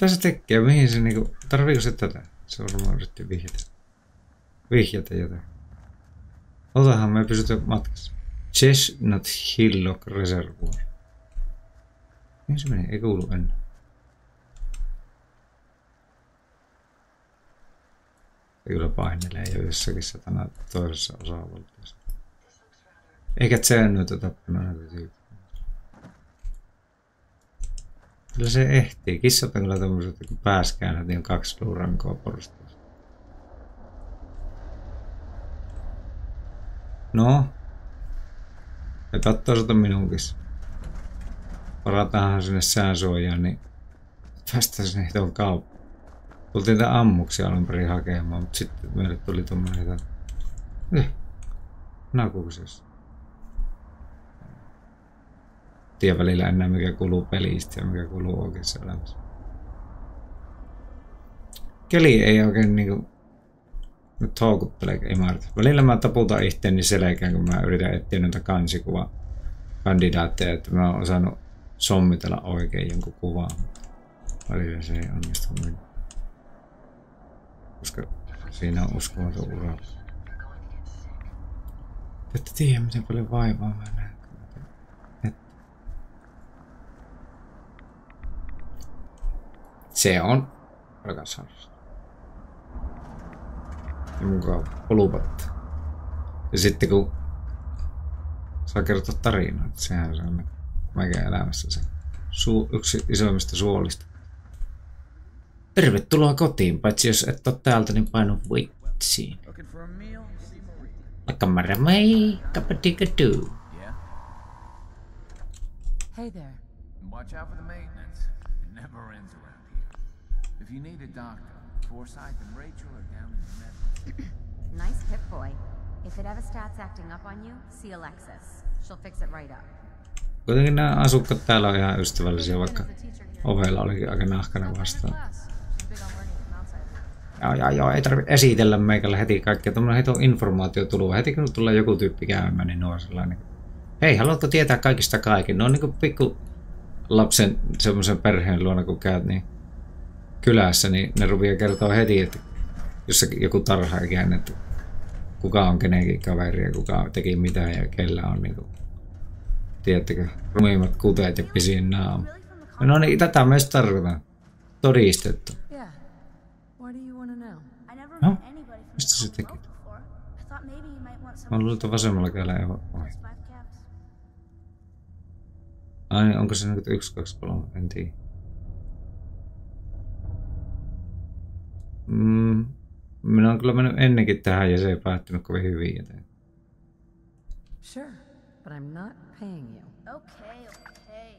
Se tekee? Mihin se niinku, tarviiko se tätä? Se varmaan yritti vihjata. Vihjata jotain. Otahan me pysytä matkassa. Chestnut Hillock Reservoir. Mihin se meni? Ei kuulu ennen. Kyllä painelee jo jossakin satana toisessa osavaltiossa. Eikä se noita tappanut näitä tyyppejä. Kyllä se ehtii. Kissat on kyllä tämmöiset, kun pääskäännät, niin on kaksi luurankoa porstuista. No. Ja toisaalta minunkin. Varataanhan sinne säänsuojaan, niin päästäisiin niitä on kauppa. Tultiin niitä ammuksia alun perin hakemaan, mutta sitten meille tuli tuommoinen, että... Eh, nakuksessa. Tiedän välillä enää mikä kuluu pelistä ja mikä kuluu oikeassa elämässä. Keli ei oikein niinku nyt houkuttele imarta. Välillä mä taputan itteeni selkään, kun mä yritän etsiä noita kansikuva kandidaatteja, että mä oon osannut sommitella oikein jonkun kuvan. Välillä se ei onnistu minun. Koska siinä on uskomaton ura. Että tiedä, miten paljon vaivaa mä näen. Et. Se on rakas harrastus. Ja mukaan polupatta. Ja sitten kun saa kertoa tarinaa, että sehän se on meikä elämässä se suu, yksi isoimmista suolista. Tervetuloa kotiin, paitsi jos et ole täältä, niin painu vitsiin. For a meal? See Marie. Lakamara mai, kapatikadu. Yeah? Hey there. Watch out for the maintenance. It never ends around here. If you need a doctor, Forsyth and Rachel are down in the medical. Nice Pip Boy. If it ever starts acting up on you, see Alexis. She'll fix it right up. Kuitenkin nämä asukkaat täällä on ihan ystävällisiä, vaikka a ovella olikin aika nahkana vastaan. Joo, joo, joo, ei tarvi esitellä meikällä heti kaikkea. Tuommoinen heti on informaatio tullut. Heti kun tulee joku tyyppi käymään, niin on sellainen. Hei, haluatko tietää kaikista kaiken? Ne on niin pikku lapsen semmoisen perheen luona, kun käyt niin kylässä, niin ne rupeaa kertoa heti, että jossakin joku tarha ikään, että kuka on kenenkin kaveri ja kuka teki mitään ja kellä on niin kuin, tiedättekö, rumimmat kuteet ja pisin naama. No niin, tätä myös tarkoitan. Todistettu. Yeah. What do you want to know? I never Huh? met anybody from Mistä se the teki? Commonwealth before. I thought maybe you might want some Mä luulen, että vasemmalla kädellä ei caps. Ai, niin, onko se nyt yksi, kaksi, kolme? En tiedä. Mm, minä olen kyllä mennyt ennenkin tähän ja se ei päättynyt kovin hyvin. Joten. Sure, but I'm not paying you. Okay, okay.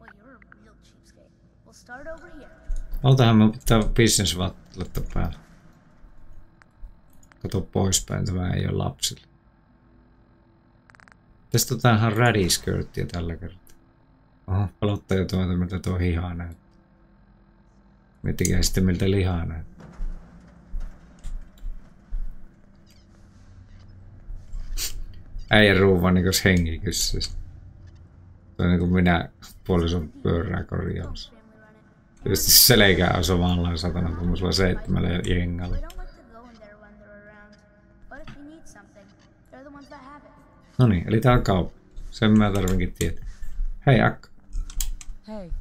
Well, you're a real cheapskate. We'll start over here. Oltahan me pitää business laittaa päälle. Kato poispäin, tämä ei ole lapsille. Tästä otetaan rädiskörttiä tällä kertaa. Oho, pelottaa jo tuota, miltä tuo hiha näyttää. Miettikää sitten, miltä liha näyttää. Äijän ruuva niin kuin hengikyssyys. Se on niin kuin minä puolison pyörää it. Tietysti selkää on samalla satana tuommoisella seitsemällä jengalla. No niin, eli tää on kauppa. Sen mä tarvinkin tietää. Hei Akka. Hei.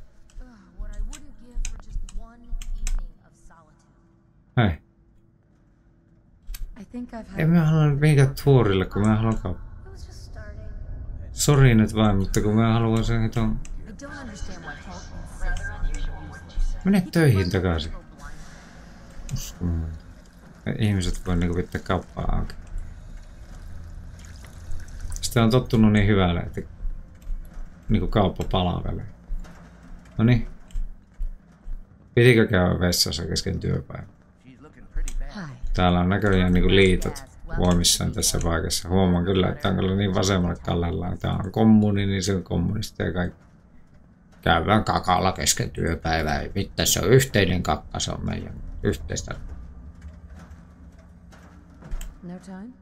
I think I've had En mä halua mihinkään tuorille, kun mä haluan kauppa. It was just starting. Sori nyt vain, mutta kun mä haluan sen hiton... Mene töihin takaisin. Ihmiset voi niinku pitää kauppaa auki. Sitä on tottunut niin hyvälle, että niinku kauppa palvelee. No niin. Pitikö käydä vessassa kesken työpäivän? Täällä on näköjään niin liitot voimissaan tässä paikassa. Huomaan kyllä, että on kyllä niin vasemmalle kallellaan. Tämä on kommuni, niin se on kommunista ja kaikki. Käydään kakalla kesken työpäivää. Mitä se on yhteinen kakka, se on meidän yhteistä. No time?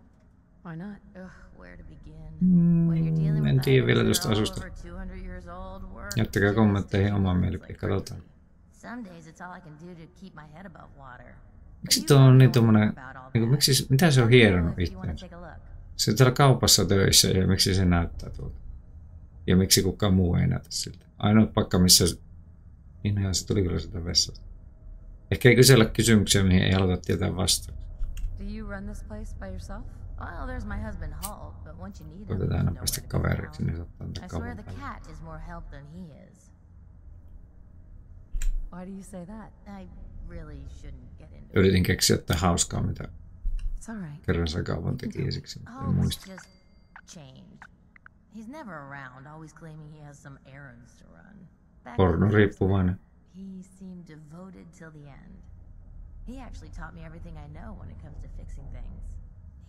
Why not? Ugh? Mm, When you're dealing en tiedä vielä tuosta asusta. over 200 years old, work Jättäkää just kommentteihin oman like katsotaan. Miksi You tuo on niin all niin kuin, miksi, mitä se on a look. Se on täällä kaupassa töissä ja miksi se näyttää tuolta? Ja miksi kukaan muu ei näytä siltä? Ainoa paikka, missä... Niin se tuli kyllä sitä vessasta. Ehkä ei kysellä kysymyksiä, mihin ei haluta tietää vastauksia. Do you run this place by yourself? Well, there's my husband Hulk, but once you need him, you Koitetaan know to go kaveriksi, now. niin saattaa niitä I swear the cat is more help than he is. Why do you say that? I really shouldn't get into it. Yritin keksiä jotain hauskaa, mitä It's alright. kerran se kaupan teki isiksi, mutta en Hulk's muista. just changed. He's never around, always claiming he has some errands to run. Back Porno when he was riippuvainen. He seemed devoted till the end. He actually taught me everything I know when it comes to fixing things.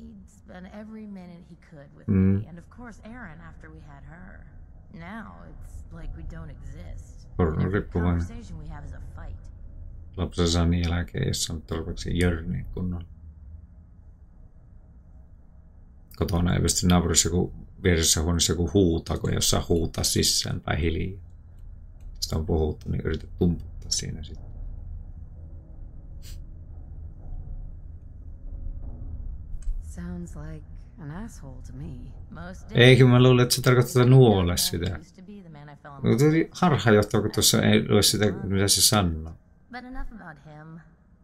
He'd spend every minute he could with Mm. me, and of course Erin after we had her. Now it's like we don't exist. Every riippuvainen. conversation we have is a fight. Lapsensa niin jälkeen, jos on tarpeeksi jörni kunnolla. Kotona ei pysty naapurissa joku vieressä huoneessa joku huutaa, kun ei huutaa sisään tai hiljaa. Tästä on puhuttu, niin yrität tumputtaa siinä sitten. Sounds like an asshole to me. Most Eikä mä luulen, että se tarkoittaa nuole sitä. used to be the man I fell in love tuli with. harhaanjohtava, kun tuossa ei lue sitä, mitä se sanoo. But enough about him.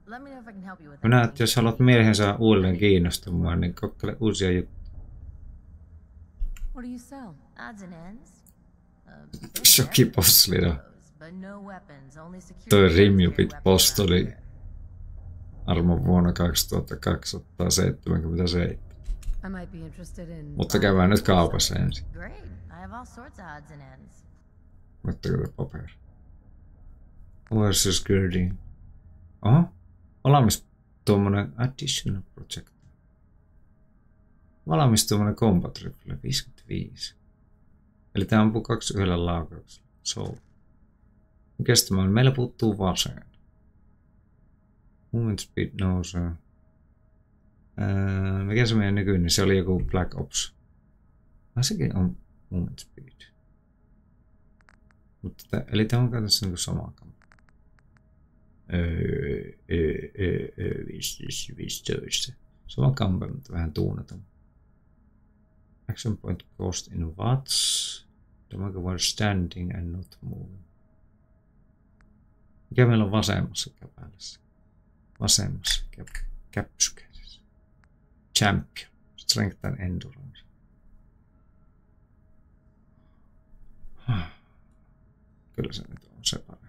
Let me know if I can help you with Minä, anything. että jos haluat miehen saa uudelleen kiinnostumaan, niin kokeile uusia juttuja. What do you sell? Odds and ends. Bit of Shokkipostlina. everything, but weapons, only security Toi Rimjupit weapons post around oli here. Armon vuonna 2277. I might be interested in. Mutta buying käydään nyt kaupassa ensin. Ottakaa te paperi. Where's this girding? Oho. Valmis tuommoinen additional project. Valmis tuommoinen combat rifle 55. Eli tää ampuu kaksi yhdellä laukauksella. So. Mikäs tämä on? Meillä puuttuu vasen. Movement speed nousee. Öö, mikä se meidän nykyinen? Se oli joku Black Ops. Ah, sekin on movement speed. Mutta eli tämä on käytössä niin sama kamera. Öö, öö, öö, öö, 15, 15. Sama kamera, mutta vähän tuunaton. Action point cost in watts. Damage while standing and not moving. Mikä meillä on vasemmassa käpälässä? Vasemmassa käp, käpsykäässä. Champion. Strength and endurance. Kyllä se nyt on se parempi.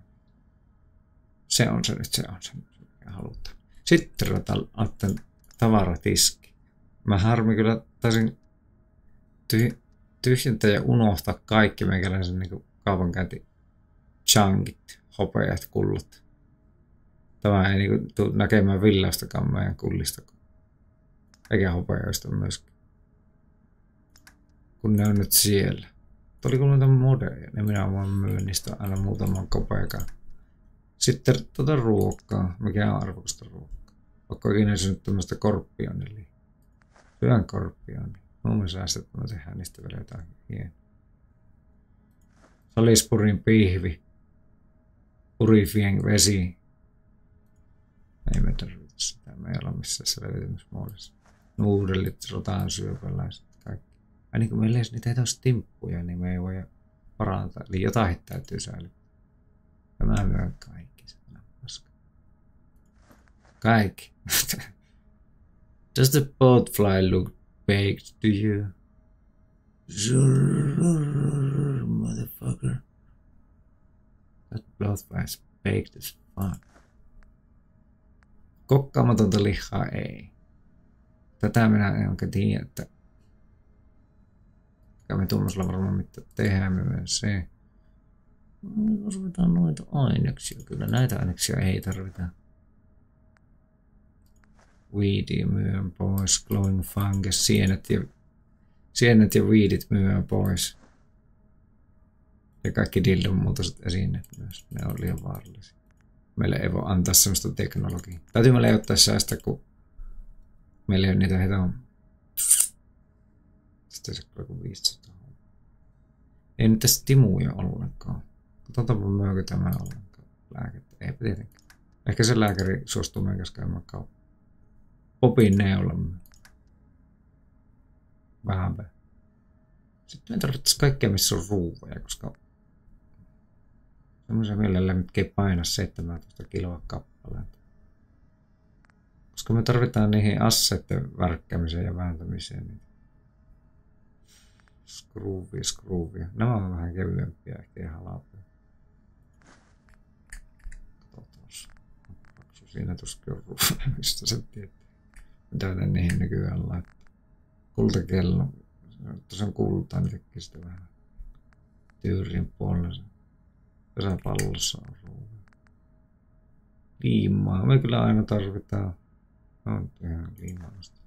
Se on se nyt, se on se, mikä halutaan. Sitten ruvetaan tavaratiski. Mä harmi kyllä taisin tyh- tyhjentää ja unohtaa kaikki meikäläisen niin kaupankäynti chunkit, hopeat, kullat. Tämä ei niin tule näkemään villaustakaan meidän kullista. Eikä hopeoista myöskään. Kun ne on nyt siellä. Tuo oli kuulemma modeja, niin minä voin myynnissä aina muutaman kopeikan. Sitten tuota ruokaa, mikä on arvokasta ruokaa. Vaikka ikinä syönyt tämmöistä korppionia. Syön korppionia. Mun säästät, että me tehdään niistä vielä jotain hienoa. Salisburin pihvi. Purifien vesi. Ei me tarvita sitä. Me ei olla missään selviytymismuodossa. Nuudelit, rotaan syöpäläiset, kaikki. Ai niin kuin meillä ei niitä ei olisi timppuja, niin me ei voi parantaa. Eli jotain täytyy säilyttää. Ja mä myön kaikki. Kaikki. Does the boat fly look baked to you? Motherfucker. That boat flies baked as fuck. Kokkaamatonta lihaa ei. Tätä minä en oikein tiedä, että me tuommoisella varmaan mitä tehdään myös se. Tarvitaan noita aineksia. Kyllä näitä aineksia ei tarvita. Weedia myön pois. Glowing fungus. Sienet ja, sienet ja weedit myön pois. Ja kaikki dildon muotoiset esineet myös. Ne on liian vaarallisia. Meille ei voi antaa sellaista teknologiaa. Täytyy meille ottaa säästä, kun meillä ei ole niitä heitä on. Sitten se kuin 500. Ei nyt tässä timuja ollenkaan. Katsotaanpa myökö tämä ollenkaan lääkettä. Eipä tietenkään. Ehkä se lääkäri suostuu meidän kanssa käymään kauppaan. Popin neulla. Vähän vähän. Sitten me tarvittaisiin kaikkea, missä on ruuvoja, koska semmoisia mielellä, ei paina 17 kiloa kappaleen. Koska me tarvitaan niihin asseiden värkkäämiseen ja vääntämiseen. Niin Scroovia, scroovia. Nämä on vähän kevyempiä, ehkä ihan. Paksu siinä tuskin on mistä se tietää. Mitä ne niihin nykyään laittaa. Kultakello. Se on kultaa, niin tekee sitä vähän tyyrin puolella. Pesäpallossa ruuve. Liimaa. Me kyllä aina tarvitaan. On ihan liimausta.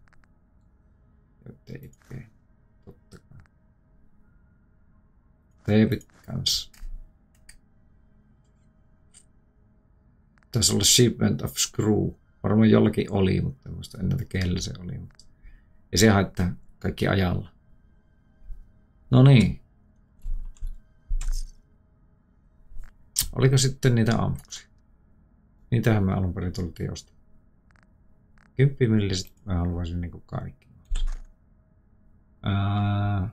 Ja teippejä. Totta kai. Teipit kanssa. Taisi olla Shipment of Screw. Varmaan jollakin oli, mutta en muista ennalta kellä se oli. Ja se haittaa kaikki ajalla. No niin. Oliko sitten niitä ammuksia? Niitähän me alun perin tultiin jostain. Kymppimilliset mä haluaisin niinku kaikki. Ää,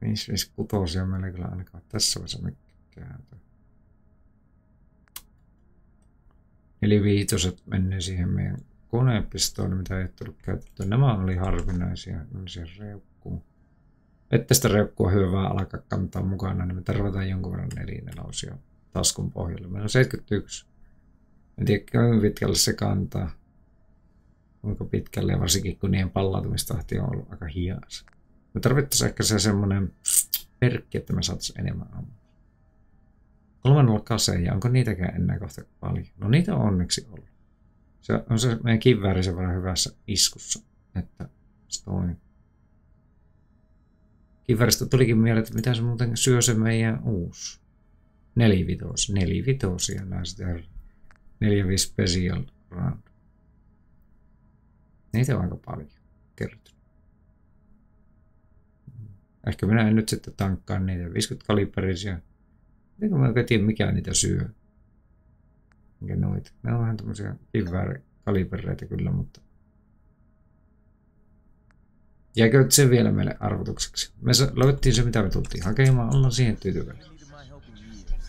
556 meillä kyllä ainakaan tässä vaiheessa mikään. Eli viitoset menee siihen meidän konepistoon, mitä ei tullut käytettyä. Nämä oli harvinaisia, se reukkuun. Että sitä reukkua hyvä alkaa kantaa mukana, niin me tarvitaan jonkun verran nelinelausia taskun pohjalle. Meillä on 71. En tiedä, kuinka pitkälle se kantaa. Kuinka pitkälle, varsinkin kun niiden pallautumistahti on ollut aika hias. Me tarvittaisiin ehkä se semmoinen perkki, että me saataisiin enemmän ammua. 308, ja onko niitäkään enää kohta paljon? No niitä on onneksi ollut. Se on se meidän kivääri sen verran hyvässä iskussa, että se toimii. Kivääristä tulikin mieleen, että mitä se muuten syö se meidän uusi. Nelivitos, nelivitosia naiset ja neljä special round. Niitä on aika paljon kertynyt. Ehkä minä en nyt sitten tankkaa niitä 50 kaliberisia. Eikö mä oikein tiedä mikä niitä syö. Mikä noita. Ne on vähän tämmöisiä kalibereitä kyllä, mutta Jääkö se vielä meille arvotukseksi? Me löydettiin se, mitä me tultiin hakemaan. Ollaan siihen tyytyväisiä.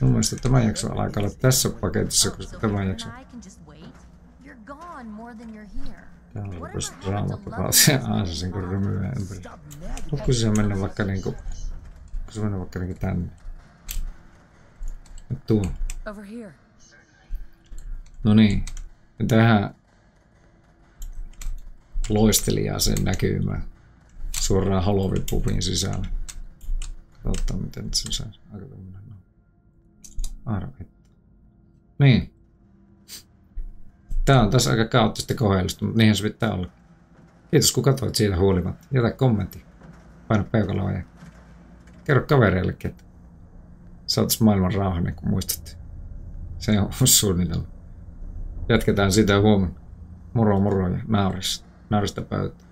Mun mielestä tämä jakso alkaa olla tässä paketissa, koska tämä jakso... Täällä on rupesi draamat se aasasin kun rymyä ympäri. Voitko se mennä vaikka niinku... Voitko se mennä vaikka niinku tänne? Nyt tuu. No niin. Ja tähän loistelijaa sen näkymään suoraan Halloween-pubin sisällä. Katsotaan miten se saisi. Aika tämmönen no. Niin. Tää on tässä aika kaoottista kohellusta, mutta niinhän se pitää olla. Kiitos kun katsoit siitä huolimatta. Jätä kommentti. Paina peukaloa ja kerro kavereillekin, että saatais maailman rauha, niin kun muistat. Se on suunnitelma. Jatketaan sitä huomenna. Moro moro ja naurista. Naurista pöytä.